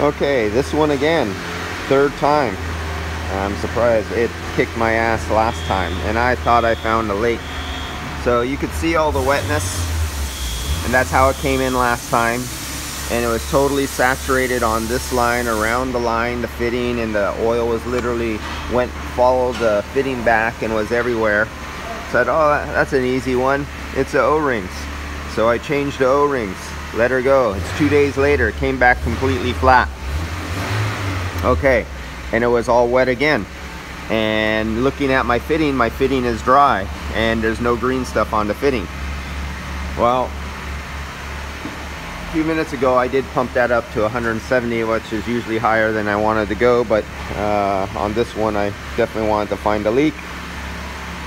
Okay, this one again, third time. I'm surprised it kicked my ass last time and I thought I found a leak. So you could see all the wetness and that's how it came in last time. And it was totally saturated on this line, around the line, the fitting, and the oil was literally went, followed the fitting back and was everywhere. Said, oh, that's an easy one. It's the O-rings. So I changed the O-rings, let her go. It's two days later, came back completely flat. Okay, and it was all wet again. And looking at my fitting, my fitting is dry and there's no green stuff on the fitting. Well, a few minutes ago I did pump that up to 170 which is usually higher than I wanted to go but uh, on this one I definitely wanted to find a leak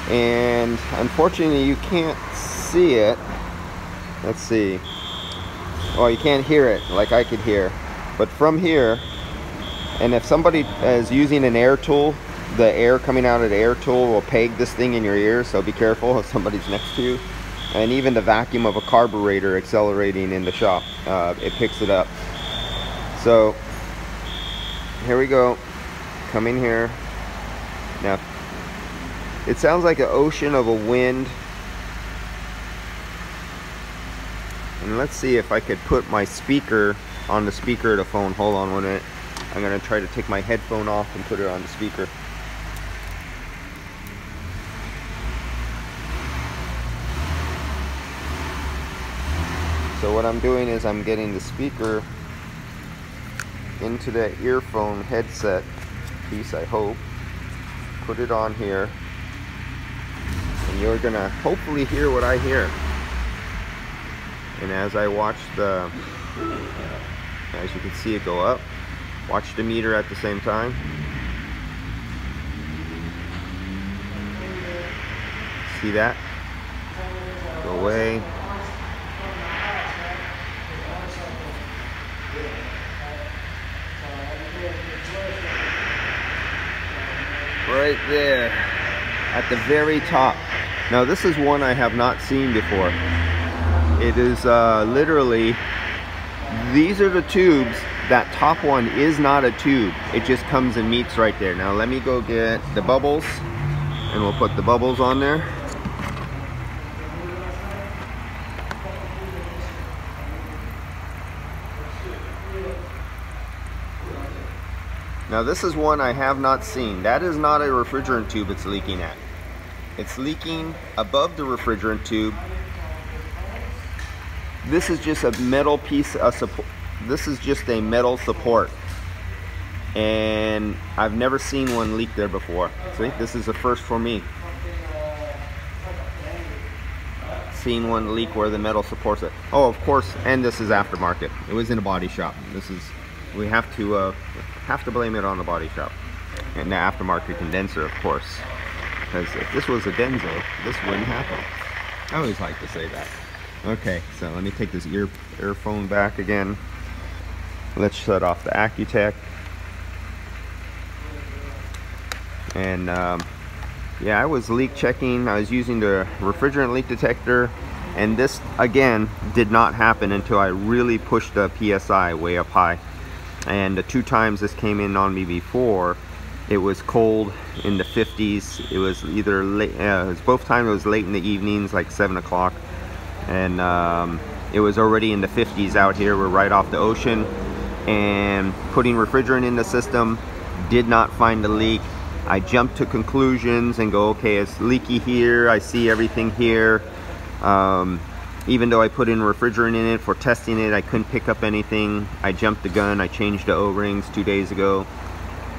and unfortunately you can't see it let's see well you can't hear it like I could hear. But from here and if somebody is using an air tool the air coming out of the air tool will peg this thing in your ear so be careful if somebody's next to you. And even the vacuum of a carburetor accelerating in the shop uh, it picks it up. So here we go. Come in here. Now it sounds like an ocean of a wind and let's see if I could put my speaker on the speaker of the phone hold on one minute I'm gonna try to take my headphone off and put it on the speaker So what I'm doing is I'm getting the speaker into that earphone headset piece, I hope. Put it on here. And you're gonna hopefully hear what I hear. And as I watch the, as you can see it go up, watch the meter at the same time. See that? Go away. right there at the very top. Now this is one I have not seen before. It is uh, literally, these are the tubes. That top one is not a tube. It just comes and meets right there. Now let me go get the bubbles and we'll put the bubbles on there. Now this is one I have not seen. That is not a refrigerant tube it's leaking at. It's leaking above the refrigerant tube. This is just a metal piece of support. This is just a metal support. And I've never seen one leak there before. See, this is the first for me. Seen one leak where the metal supports it. Oh, of course, and this is aftermarket. It was in a body shop. This is, we have to uh, have to blame it on the body shop. And the aftermarket condenser, of course. Because if this was a Denso, this wouldn't happen. I always like to say that. Okay, so let me take this ear earphone back again. Let's shut off the AccuTrack. And um, yeah, I was leak checking. I was using the refrigerant leak detector. And this, again, did not happen until I really pushed the PSI way up high and the two times this came in on me before it was cold in the 50s it was either late uh, it was both times it was late in the evenings like 7 o'clock and um, it was already in the 50s out here we're right off the ocean and putting refrigerant in the system did not find the leak I jumped to conclusions and go okay it's leaky here I see everything here um, even though I put in refrigerant in it for testing it, I couldn't pick up anything. I jumped the gun. I changed the O-rings two days ago.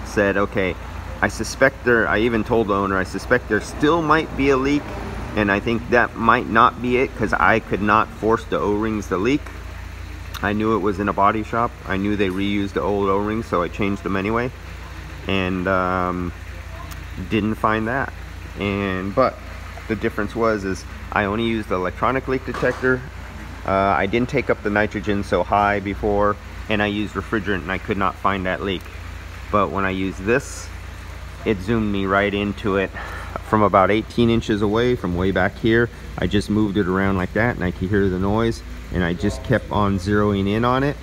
Said, okay, I suspect there, I even told the owner, I suspect there still might be a leak. And I think that might not be it because I could not force the O-rings to leak. I knew it was in a body shop. I knew they reused the old O-rings, so I changed them anyway. And um, didn't find that. And But the difference was is I only used the electronic leak detector. Uh, I didn't take up the nitrogen so high before, and I used refrigerant and I could not find that leak. But when I used this, it zoomed me right into it from about 18 inches away from way back here. I just moved it around like that and I could hear the noise and I just kept on zeroing in on it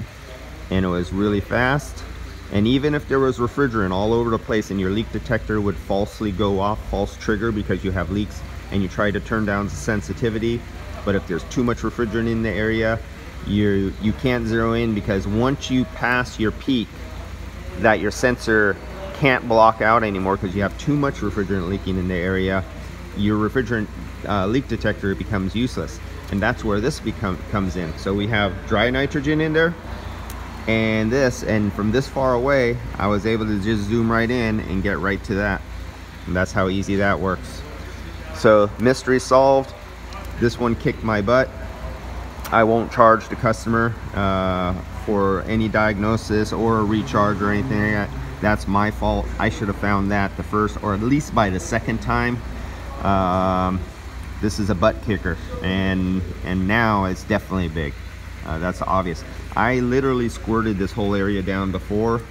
and it was really fast. And even if there was refrigerant all over the place and your leak detector would falsely go off, false trigger because you have leaks and you try to turn down the sensitivity, but if there's too much refrigerant in the area, you you can't zero in because once you pass your peak that your sensor can't block out anymore because you have too much refrigerant leaking in the area, your refrigerant uh, leak detector becomes useless. And that's where this become, comes in. So we have dry nitrogen in there and this, and from this far away, I was able to just zoom right in and get right to that. And that's how easy that works. So mystery solved. This one kicked my butt. I won't charge the customer uh, for any diagnosis or recharge or anything. That's my fault. I should have found that the first, or at least by the second time. Um, this is a butt kicker, and and now it's definitely big. Uh, that's obvious. I literally squirted this whole area down before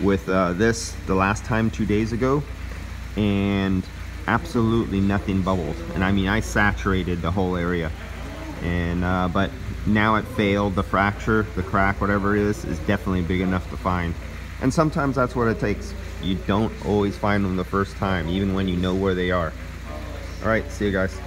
with uh, this the last time two days ago, and absolutely nothing bubbled. And I mean, I saturated the whole area. And uh, but now it failed. The fracture, the crack, whatever it is, is definitely big enough to find. And sometimes that's what it takes. You don't always find them the first time, even when you know where they are. All right, see you guys.